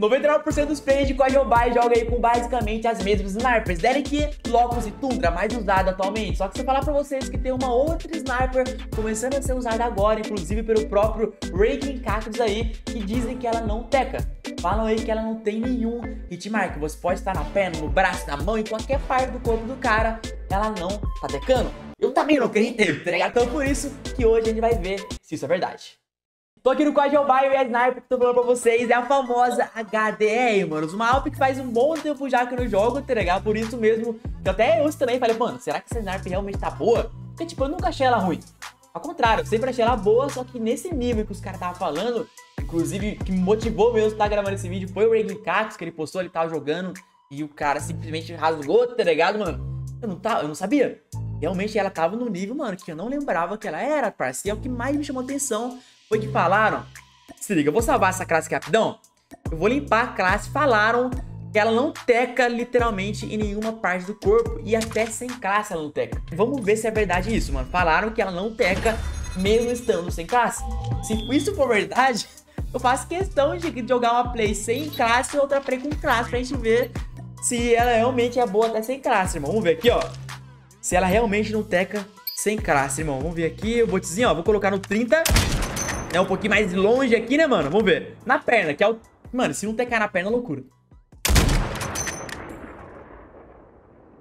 99% dos players de COD Mobile jogam aí com basicamente as mesmas snipers. Derek, Locus e Tundra, mais usada atualmente. Só que se eu falar pra vocês que tem uma outra sniper começando a ser usada agora, inclusive pelo próprio Raking Cactus aí, que dizem que ela não teca. Falam aí que ela não tem nenhum hitmark. Você pode estar na perna, no braço, na mão, em qualquer parte do corpo do cara, ela não tá tecando. Eu também não acreditei, tá ligado? Então por isso que hoje a gente vai ver se isso é verdade. Tô aqui no Código Bio e a Sniper que tô falando pra vocês é a famosa HDR, mano. Uma Alp que faz um bom tempo já que eu não jogo, tá ligado? Por isso mesmo, que até eu também falei, mano, será que essa Sniper realmente tá boa? Porque, tipo, eu nunca achei ela ruim. Ao contrário, eu sempre achei ela boa, só que nesse nível que os caras estavam falando, inclusive, que me motivou mesmo estar gravando esse vídeo, foi o Reagan Cax, que ele postou, ele tava jogando, e o cara simplesmente rasgou, tá ligado, mano? Eu não, tava, eu não sabia. Realmente ela tava no nível, mano, que eu não lembrava que ela era, parceiro. É o que mais me chamou atenção foi que falaram. Se liga, eu vou salvar essa classe aqui rapidão. Eu vou limpar a classe. Falaram que ela não teca literalmente em nenhuma parte do corpo. E até sem classe ela não teca. Vamos ver se é verdade isso, mano. Falaram que ela não teca mesmo estando sem classe. Se isso for verdade, eu faço questão de jogar uma play sem classe e outra play com classe pra gente ver se ela realmente é boa até sem classe, irmão. Vamos ver aqui, ó. Se ela realmente não teca sem classe, irmão. Vamos ver aqui o botezinho, ó. Vou colocar no 30 é um pouquinho mais longe aqui, né, mano? Vamos ver. Na perna, que é o... Mano, se não TK na perna, é loucura.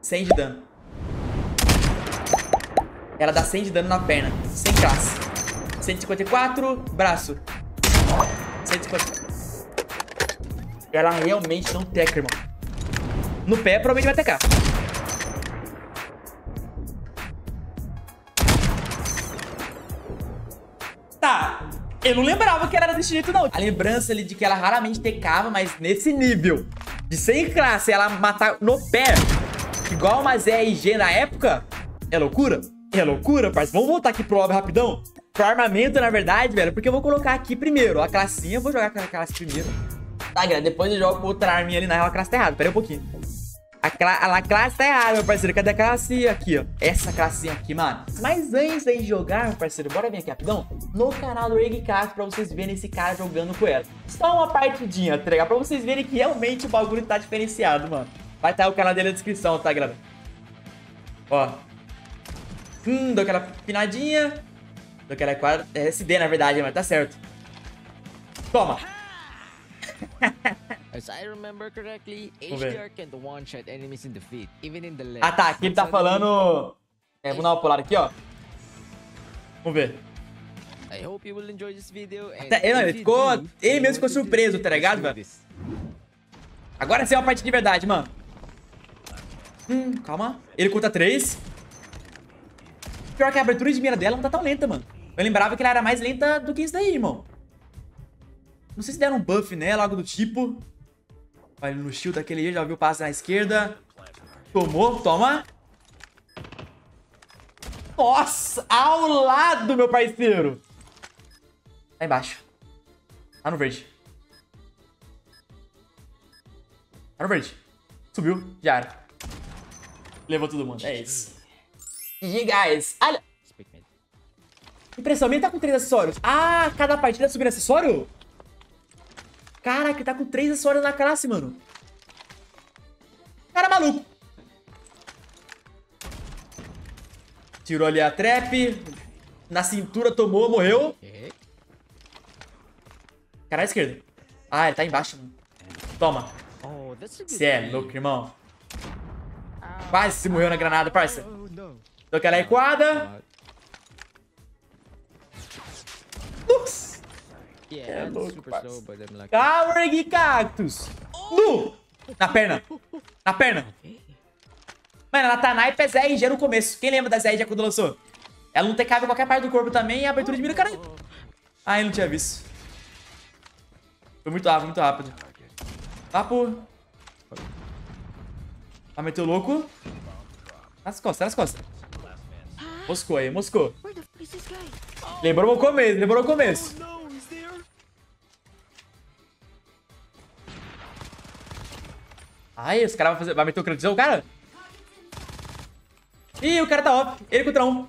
100 de dano. Ela dá 100 de dano na perna. Sem classe. 154, braço. 154. Ela realmente não teca, irmão. No pé, provavelmente vai tecar. Eu não lembrava que ela era desse jeito, não. A lembrança ali de que ela raramente tecava, mas nesse nível de sem classe, ela matar no pé, igual uma ZRG na época, é loucura? É loucura, parceiro. Vamos voltar aqui pro lobby rapidão? Pro armamento, na verdade, velho, porque eu vou colocar aqui primeiro a classinha. Vou jogar com a classe primeiro. Tá, galera, depois eu jogo outra arminha ali. Na real, a classe tá errada. Pera aí um pouquinho. A, cla a classe tá errada, meu parceiro. Cadê a classe aqui, ó? Essa classinha aqui, mano. Mas antes de jogar, meu parceiro, bora vir aqui rapidão no canal do Regcast pra vocês verem esse cara jogando com ela. Só uma partidinha, tá ligado? Pra vocês verem que realmente o bagulho tá diferenciado, mano. Vai estar tá o canal dele na descrição, tá, galera? Ó. Hum, dou aquela pinadinha. Dou aquela quadra... É SD, na verdade, mas tá certo. Toma. As I remember correctly, HDR can one-shot enemies in the feet, even in the leg. Ah tá, aqui ele tá falando... É, vou dar uma pular aqui, ó. Vamos ver. I hope you will enjoy this video. Até, ele, ficou, ele mesmo ficou surpreso, tá ligado, velho? Agora sim é uma parte de verdade, mano. Hum, calma. Ele conta três. Pior que a abertura de mira dela não tá tão lenta, mano. Eu lembrava que ela era mais lenta do que isso daí, irmão. Não sei se deram um buff nela, algo do tipo. Vai no shield daquele jeito, já viu o passe na esquerda. Tomou, toma. Nossa, ao lado, meu parceiro. Tá embaixo. Tá no verde. Tá no verde. Subiu, já era. Levou todo mundo, é isso. E guys, olha... Impressão minha tá com três acessórios. Ah, cada partida subindo acessório? Caraca, ele tá com três acessórios na classe, mano. Cara maluco. Tirou ali a trap. Na cintura tomou, morreu. Cara à esquerda. Ah, ele tá embaixo. Toma. Você é louco, irmão. Quase se morreu na granada, parça. Deu aquela equada. É louco, Cowering Cactus. Nu! Na perna. Na perna. Mano, ela tá naipe é ZRG no começo. Quem lembra da ZRG quando lançou? Ela não tem cabo em qualquer parte do corpo também e a abertura de mira, caralho. Ah, eu não tinha visto. Foi muito rápido, muito rápido. Papo. Ah, meteu louco. Nas costas, nas costas. Moscou aí, moscou. Lembrou o começo, lembrou o começo. Ai, esse cara vai, fazer, vai meter o crantizão, cara? Ih, o cara tá off. Ele contra um. O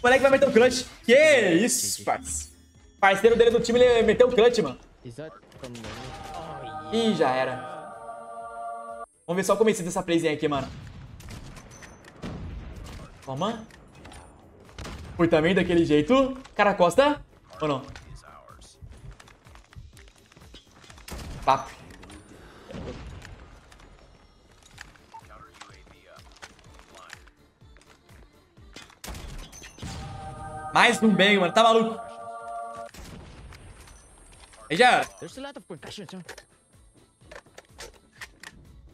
moleque vai meter o clutch. Que isso, parceiro. Parceiro dele do time, ele meteu o clutch, mano. Ih, já era. Vamos ver só o começo dessa playzinha aqui, mano. Toma. Foi também daquele jeito. Cara, costa. Ou não? Papo. Mais um bang, mano. Tá maluco? Aí já. There's a lot of concussions, huh?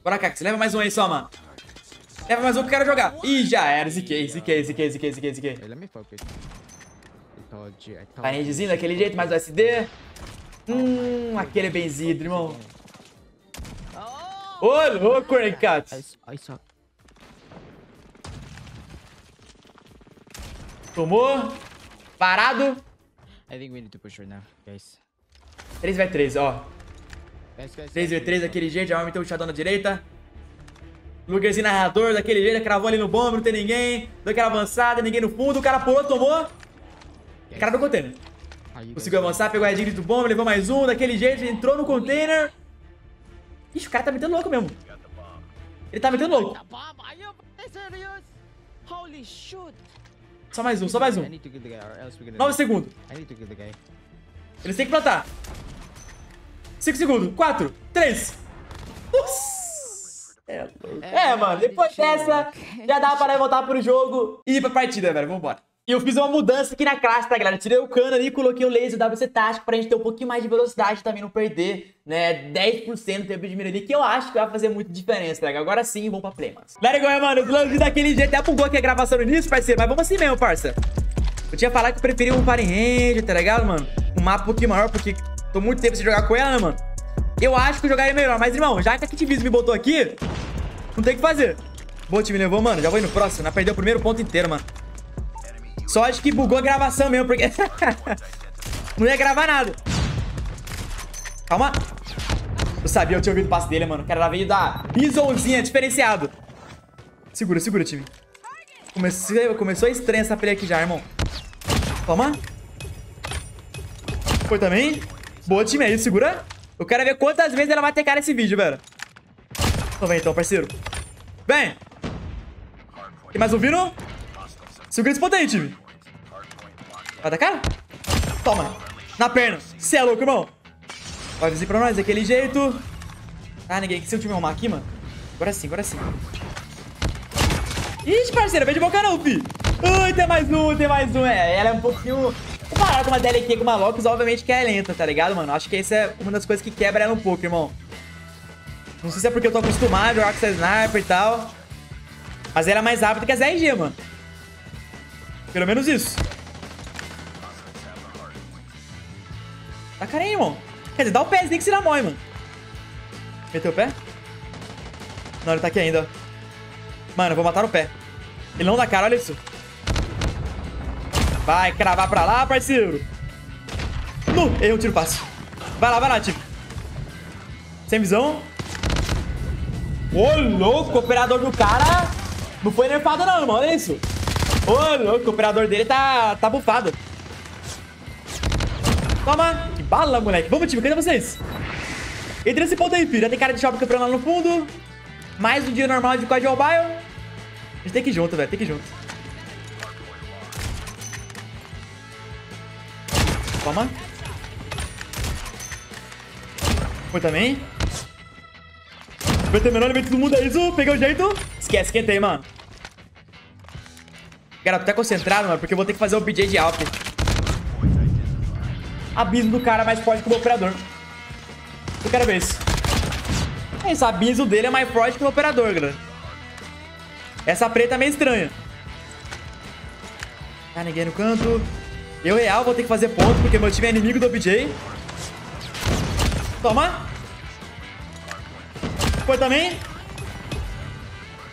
Bora, Cax. Leva mais um aí só, mano. Leva mais um que eu quero jogar. Ih, já era. Ziquei, ziquei, ziquei, ziquei, ziquei, ziquei. You, I told Paredezinho daquele jeito, mais o SD. Hum, aquele é benzido, irmão. Ô, louco, s- I saw. Tomou. Parado. I think we need to push right now, guys. 3v3, ó. Guys, guys. 3v3 daquele jeito, já vai meter o chadão na direita. Lugarzinho narrador daquele jeito, cravou ali no bombe, não tem ninguém. Deu aquela avançada, ninguém no fundo, o cara pulou, tomou. Cara do container. Conseguiu avançar, pegou a heading do bombe, levou mais um, daquele jeito, entrou no container. Ixi, o cara tá metendo louco mesmo. Ele tá metendo louco. Holy shit! Só mais um, só mais um. 9 segundos. Eles têm que plantar. 5 segundos. 4, 3. É, louco. é, mano, depois dessa, já dá pra voltar pro jogo e ir pra partida, velho. Vambora. E eu fiz uma mudança aqui na classe, tá, galera? Tirei o cano ali e coloquei o laser WC tático pra gente ter um pouquinho mais de velocidade também, não perder, né, 10% do tempo de mira ali, que eu acho que vai fazer muita diferença, tá? ligado? Agora sim, vamos pra play, mano. Let it go, mano. Os lances daquele jeito. Até bugou aqui a gravação no início, parceiro, mas vamos assim mesmo, parça. Eu tinha falado que eu preferia um Fire Range, tá ligado, mano? Um mapa um pouquinho maior, porque tô muito tempo sem jogar com ela, né, mano? Eu acho que eu jogaria melhor, mas, irmão, já que a Kit me botou aqui, não tem o que fazer. Boa, time levou, mano. Já vou ir no próximo. Não perdeu o primeiro ponto inteiro, mano. Só acho que bugou a gravação mesmo, porque não ia gravar nada. Calma. Eu sabia, eu tinha ouvido o passo dele, mano. O cara lá veio da bisonzinha, diferenciado. Segura, segura, time. Comecei, começou a estranha essa play aqui já, irmão. Toma. Foi também. Boa, time aí, segura. Eu quero ver quantas vezes ela vai ter cara esse vídeo, velho. Então vem então, parceiro. Vem. Tem mais um vindo? Esse ponto aí, time. Vai dar cara? Toma. Na perna. Cê é louco, irmão. Vai vir pra nós daquele jeito. Ah, ninguém. Se o time arrumar aqui, mano. Agora sim, agora sim. Ixi, parceiro, vem de boca não, fi. Ui, tem mais um, tem mais um. É, ela é um pouquinho... Comparado com uma DLQ com uma Locus, obviamente que é lenta, tá ligado, mano? Acho que essa é uma das coisas que quebra ela um pouco, irmão. Não sei se é porque eu tô acostumado a jogar sniper e tal. Mas ela é mais rápida que a ZRG, mano. Pelo menos isso. Cara aí, irmão. Quer dizer, dá o pezinho que se dá morre, mano. Meteu o pé? Não, ele tá aqui ainda. Mano, eu vou matar no pé. Ele não dá cara, olha isso. Vai cravar pra lá, parceiro. No, errei um tiro fácil. Vai lá, vai lá, time. Sem visão. Ô, louco, operador do cara não foi nerfado não, irmão, olha isso. Ô, louco, o operador dele tá, tá bufado. Toma. Que bala, moleque. Vamos, time, cadê vocês? Entra nesse ponto aí, filho. Já tem cara de shopping campeão lá no fundo. Mais um dia normal de COD Mobile. A gente tem que ir junto, velho. Tem que ir junto. Toma. Foi também. Vai terminar, ele todo mundo é isso. Peguei o jeito. Esquece, esquentei, mano. Cara, tô até concentrado, mano, porque eu vou ter que fazer o BJ de Alp. Abismo do cara mais forte que o meu operador. Eu quero ver isso. Esse abismo dele é mais forte que o operador, galera. Essa preta é meio estranha. Tá ninguém no canto. Eu, real, vou ter que fazer ponto, porque meu time é inimigo do OBJ. Toma. Foi também.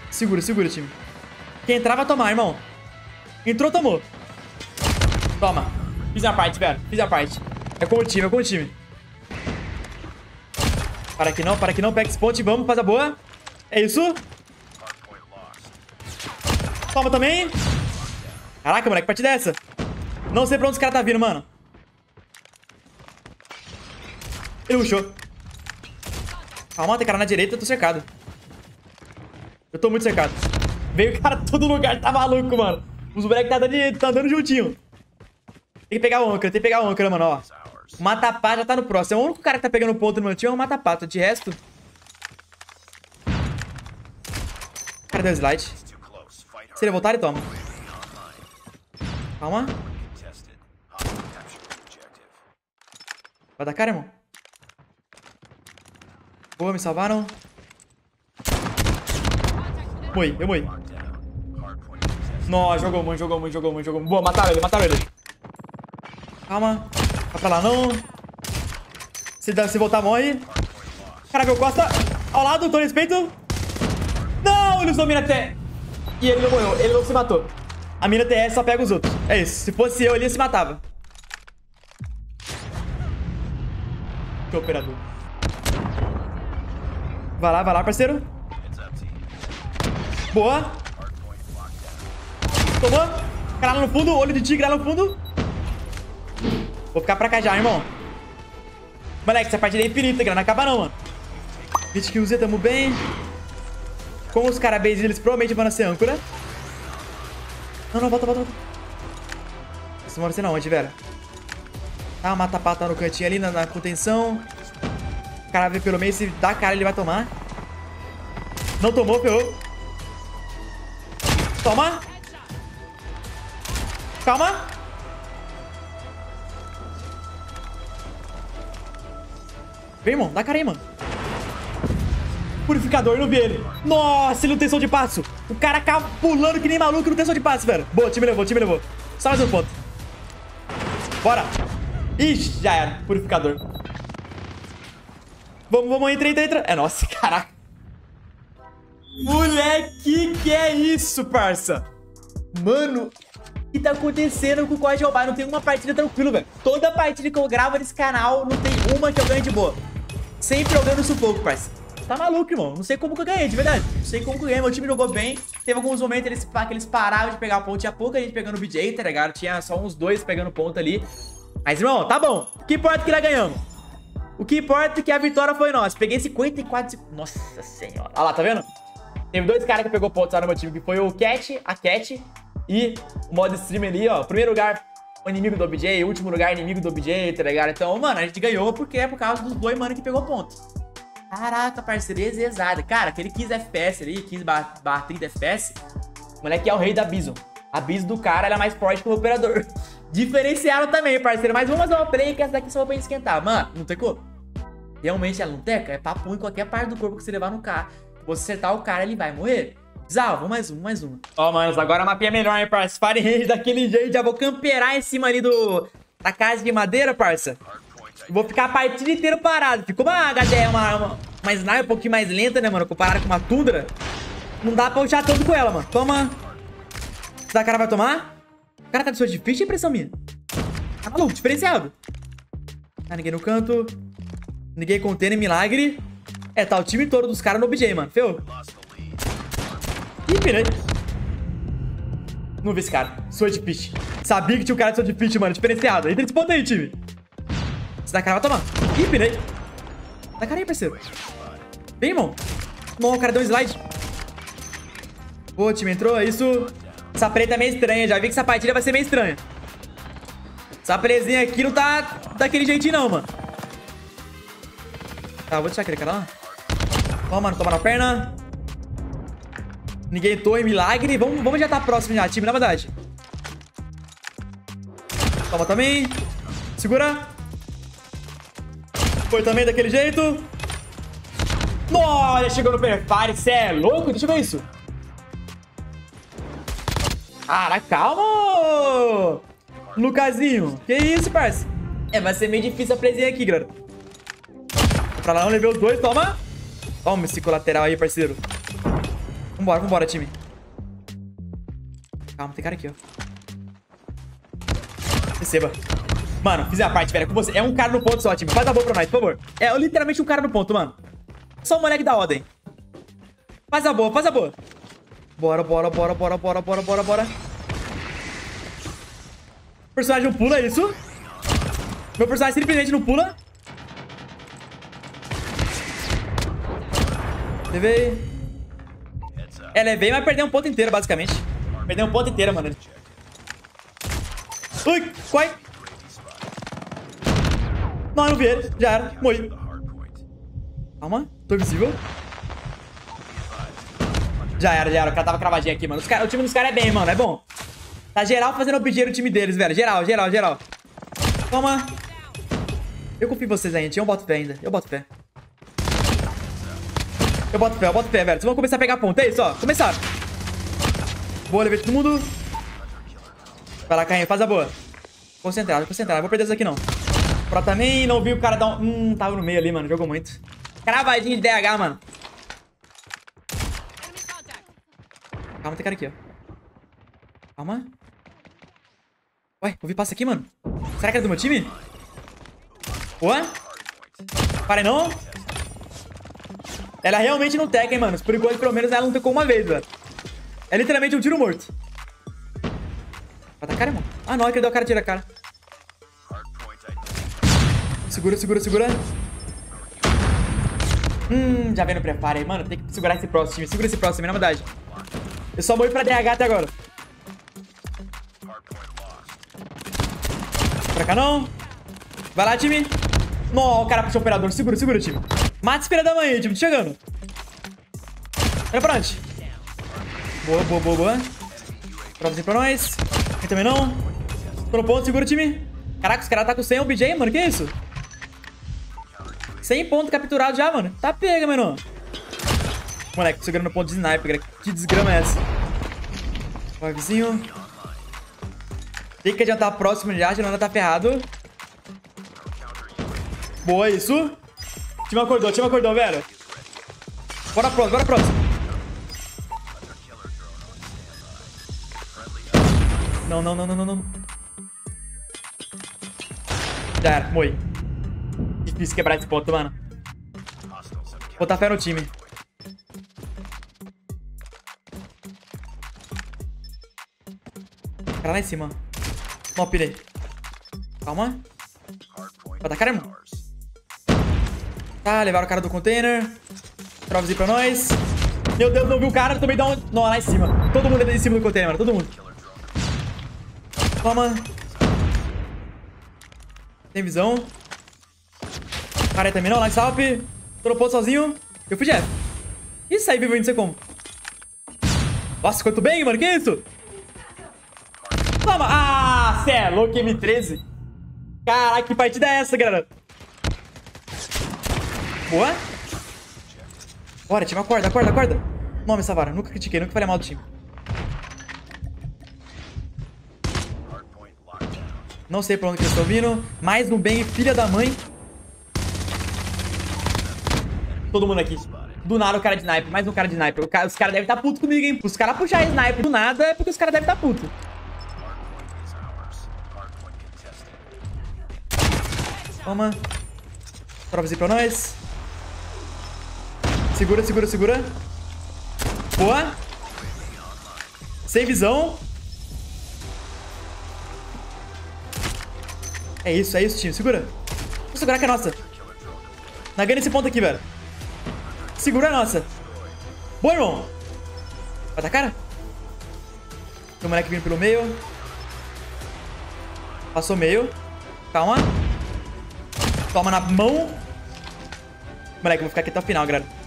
Segura, segura, time. Quem entrar vai tomar, irmão. Entrou, tomou. Toma. Fiz a parte, velho. Fiz a parte. É com o time, é com o time. Para que não, para que não. Pega esse ponte, vamos, faz a boa. É isso. Toma também. Caraca, moleque, partida é essa? Não sei pra onde os caras tá vindo, mano. Ele puxou. Calma, tem cara na direita, eu tô cercado. Eu tô muito cercado. Veio o cara todo lugar, tá maluco, mano. Os moleques tá, dando- tá andando juntinho. Tem que pegar o âncora, tem que pegar o âncora, mano, ó. O Matapá já tá no próximo. É o único cara que tá pegando ponto no meu time é o Matapato. De resto... O cara deu slide. Se ele voltar, ele toma. Calma. Vai dar cara, irmão. Boa, me salvaram. Morri, eu morri. Nossa, jogou muito, jogou muito, jogou muito, jogou muito. Boa, mataram ele, mataram ele. Calma. Vai pra lá, não. Se, se voltar, morre. Caraca, eu costa. Ao lado, tô respeito. Não, ele usou mina até. E ele não morreu, ele não se matou. A mina TS só pega os outros. É isso. Se fosse eu, ele se matava. Que operador. Vai lá, vai lá, parceiro. Boa. Tomou. Cara lá no fundo, olho de tigre lá no fundo. Vou ficar pra cá já, irmão. Moleque, essa partida é infinita, cara. Não acaba não, mano. 20 kills, tamo bem. Com os caras base, eles provavelmente vão nascer âncora. Não, não, volta, volta, volta. Vocês vão nascer na onde, velho? Tá, mata pata no cantinho ali, na, na contenção. O cara vem pelo meio, se dá cara, ele vai tomar. Não tomou, ferrou. Toma. Calma. Vem, irmão. Dá cara aí, mano. Purificador, não vi ele. Nossa, ele não tem som de passo. O cara acaba pulando que nem maluco, não tem som de passo, velho. Boa, time levou, time levou. Só mais um ponto. Bora. Ixi, já era. Purificador. Vamos, vamos, entra, entra, entra. É, nossa, caraca. Moleque, que é isso, parça? Mano, que tá acontecendo com o Código Mobile? Não tem uma partida tranquila, velho. Toda partida que eu gravo nesse canal, não tem uma que eu ganho de boa. Sempre eu ganho sufoco, parça. Tá maluco, irmão. Não sei como que eu ganhei, de verdade. Não sei como que eu ganhei. Meu time jogou bem. Teve alguns momentos eles, que eles paravam de pegar ponto. Tinha pouca gente pegando BJ, tá ligado? Tinha só uns dois pegando ponto ali. Mas, irmão, tá bom. O que importa é que nós ganhamos. O que importa é que a vitória foi nossa. Peguei 54 segundos. Nossa senhora. Olha lá, tá vendo? Teve dois caras que pegou pontos lá no meu time, que foi o Cat, a Cat e o modo stream ali, ó. Primeiro lugar, inimigo do OBJ, último lugar, inimigo do OBJ, tá ligado? Então, mano, a gente ganhou porque é por causa dos dois mano que pegou pontos. Caraca, parceria exesada. Cara, aquele 15 FPS ali, 15 barra, barra 30 FPS, o moleque é o rei da Bison. A Bison do cara, ela é mais forte que o operador. Diferenciado também, parceiro. Mas vamos fazer uma play que essa daqui só pra gente esquentar. Mano, não tem como. Realmente ela não teca? É papo em qualquer parte do corpo que você levar no carro. Você acertar o cara, ele vai morrer. Zal, vamos mais um, mais um. Ó, manos, agora a mapinha é melhor, hein, parça? Fire range daquele jeito. Já vou camperar em cima ali do... Da casa de madeira, parça. Vou ficar a partida inteira parado. Ficou uma HDR, uma, uma, uma sniper um pouquinho mais lenta, né, mano? Comparado com uma tundra. Não dá pra puxar tanto com ela, mano. Toma. Essa cara vai tomar? O cara tá de de ficha, impressão minha. Tá maluco, diferenciado. Tá ninguém no canto. Ninguém contendo milagre. É, tá o time todo dos caras no OBJ, mano. Feu? Pirei. Não vi esse cara. Sword Pitch. Sabia que tinha um cara de Sword Pitch, mano. Diferenciado. Entra nesse ponto aí, time. Esse da cara vai tomar. Ih, pirei. Dá cara aí, parceiro. Vem, irmão. Bom, o cara deu um slide. Pô, time entrou. É isso. Essa preta é meio estranha. Já vi que essa partida vai ser meio estranha. Essa presinha aqui não tá daquele jeitinho, não, mano. Tá, vou deixar aquele cara lá. Ó, mano, toma na perna. Ninguém torre, milagre. Vamos, vamos já tá próximo já, time, na verdade. Toma também. Segura. Foi também daquele jeito. Nossa, chegou no prepare. Cê é louco? Deixa eu ver isso. Caraca, calma! Lucasinho. Que isso, parça? É, vai ser meio difícil a presinha aqui, galera. Pra lá, levei os dois, toma. Toma esse colateral aí, parceiro. Vambora, vambora, time. Calma, tem cara aqui, ó. Receba. Mano, fiz a parte, velho, com você. É um cara no ponto só, time. Faz a boa pra nós, por favor. É literalmente um cara no ponto, mano. Só o moleque da ordem. Faz a boa, faz a boa. Bora, bora, bora, bora, bora, bora, bora, bora. O personagem não pula, é isso? Meu personagem simplesmente não pula. Levei. É, levei, mas perdeu um ponto inteiro, basicamente. Perdeu um ponto inteiro, mano. Ui, quai. Não, eu não vi ele. Já era. Morri. Calma. Tô invisível. Já era, já era. O cara tava cravadinho aqui, mano. Cara, o time dos caras é bem, mano. É bom. Tá geral fazendo objeto no time deles, velho. Geral, geral, geral. Toma. Eu confio em vocês ainda. Eu boto fé ainda. Eu boto fé. Eu boto fé, eu boto fé, velho. Vocês vão começar a pegar ponto. É isso, ó. Começaram. Boa, levei todo mundo. Vai lá, Caim. Faz a boa. Concentrado, concentrado. Não vou perder isso aqui, não. Pro também. Não vi o cara dar um... Hum, tava no meio ali, mano. Jogou muito. Cravadinho de DH, mano. Calma, tem cara aqui, ó. Calma. Ué, ouvi passo aqui, mano. Será que é do meu time? Ué? Parei não. Ela realmente não teca, hein, mano. Por enquanto, pelo menos, ela não tecou uma vez, velho. É literalmente um tiro morto. Vai dar cara, irmão. Ah, não. É que ele deu a cara, tira a cara. Segura, segura, segura. Hum, já vem no prepare. Mano, tem que segurar esse próximo time. Segura esse próximo, na verdade. Eu só morri pra DH até agora. Pra cá não. Vai lá, time. Não, o cara puxou o operador. Segura, segura, time. Mata espera da manhã. Tô chegando. Olha pra onde? Boa, boa, boa, boa. Provazinho pra nós. Aqui também não. Tô no ponto, segura o time. Caraca, os caras tá com 100 OBJ, mano. Que isso? 100 pontos capturados já, mano. Tá pega, mano. Moleque, tô segurando ponto de sniper, cara. Que desgrama é essa? Vizinho. Tem que adiantar próximo já, senão tá ferrado. Boa, isso. Time acordou, time acordou, velho. Bora próximo, bora próximo. Não, não, não, não, não, não. Já era, moi. Difícil quebrar esse ponto, mano. Botar fé no time. Cara lá em cima. Não, pirei. Calma. Vai dar cara, irmão. Tá, levaram o cara do container. Trovazinho pra nós. Meu Deus, não vi o cara. Também dá um... Não, lá em cima. Todo mundo é em cima do container, mano. Todo mundo. Toma. Tem visão. Cara aí também não. Up. Tô no ponto sozinho. Eu fui Jeff. Isso aí, vivo, não sei como. Nossa, quanto bem, mano. Que isso? Toma! Ah, cê é louco, M13. Caraca, que partida é essa, galera? Boa. Bora, time, acorda, acorda, acorda. Nome, Savara. Nunca critiquei, nunca falei mal do time. Não sei pra onde que eles estão vindo. Mais no bem, filha da mãe. Todo mundo aqui. Do nada o cara de sniper. Mais um cara de sniper. Cara, os caras devem estar tá putos comigo, hein? Os caras puxar sniper do nada é porque os caras devem estar tá putos. Toma. Trovazinho pra nós. Segura, segura, segura. Boa. Sem visão. É isso, é isso, time. Segura. Vou segurar que é nossa. Na ganha nesse ponto aqui, velho. Segura a nossa. Boa, irmão. Vai cara? Tem um moleque vindo pelo meio. Passou meio. Calma. Toma na mão. Moleque, vou ficar aqui até o final, galera.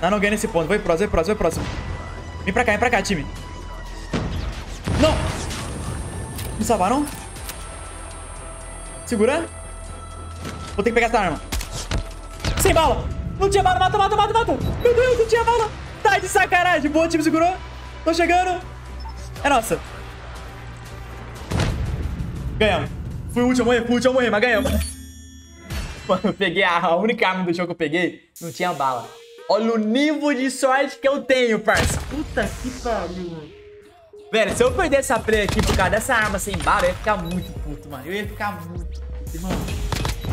Não, não ganha nesse ponto. Vai próximo, vai próximo, vai próximo. Vem pra cá, vem pra cá, time. Não! Me salvaram? Segura. Vou ter que pegar essa arma. Sem bala. Não tinha bala. Mata, mata, mata, mata. Meu Deus, não tinha bala. Tá de sacanagem. Boa, time segurou. Tô chegando. É nossa. Ganhamos. Fui o último a morrer, fui o último a morrer, mas ganhamos. Mano, eu peguei a única arma do jogo que eu peguei, não tinha bala. Olha o nível de sorte que eu tenho, parça. Puta que pariu, mano. Velho, se eu perder essa play aqui por causa dessa arma sem bala, eu ia ficar muito puto, mano. Eu ia ficar muito puto, irmão.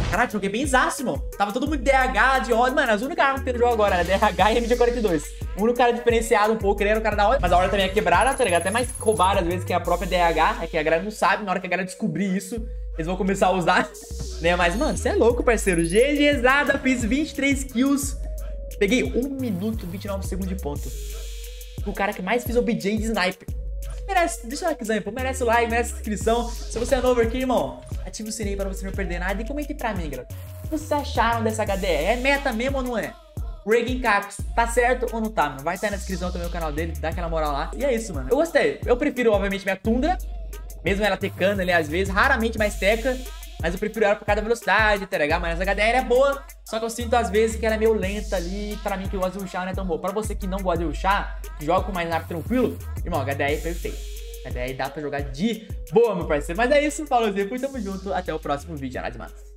Caralho, joguei bem zaço, mano. Tava todo mundo DH, de ódio. Mano, as únicas armas que tem no jogo agora era DH e MG42. O único cara diferenciado um pouco, ele era o cara da hora. Mas a hora também é quebrada, tá ligado? Até mais roubar às vezes que é a própria DH. É que a galera não sabe. Na hora que a galera descobrir isso, eles vão começar a usar. né? Mas, mano, você é louco, parceiro. GGzada, fiz 23 kills. Peguei 1 minuto e 29 segundos de ponto. O cara que mais fez OBJ de sniper. Merece, deixa dar aqui, merece o like, merece a inscrição. Se você é novo aqui, irmão, ative o sininho para você não perder nada e comente pra mim, galera. O que vocês acharam dessa HDR? É meta mesmo ou não é? Reagan Cacos, tá certo ou não tá, mano? Vai estar na descrição também o canal dele, dá aquela moral lá. E é isso, mano. Eu gostei. Eu prefiro, obviamente, minha Tundra, mesmo ela tecando ali às vezes, raramente mais teca. Mas eu prefiro ela por causa da velocidade, tá ligado? Mas a HDR é boa, só que eu sinto às vezes que ela é meio lenta ali. Pra mim que eu gosto de rushar não é tão boa. Pra você que não gosta de rushar, que joga com mais rápido tranquilo, irmão, a HDR é perfeito. A HDR dá pra jogar de boa, meu parceiro. Mas é isso, falou, fui, tamo junto. Até o próximo vídeo, Análise Matos.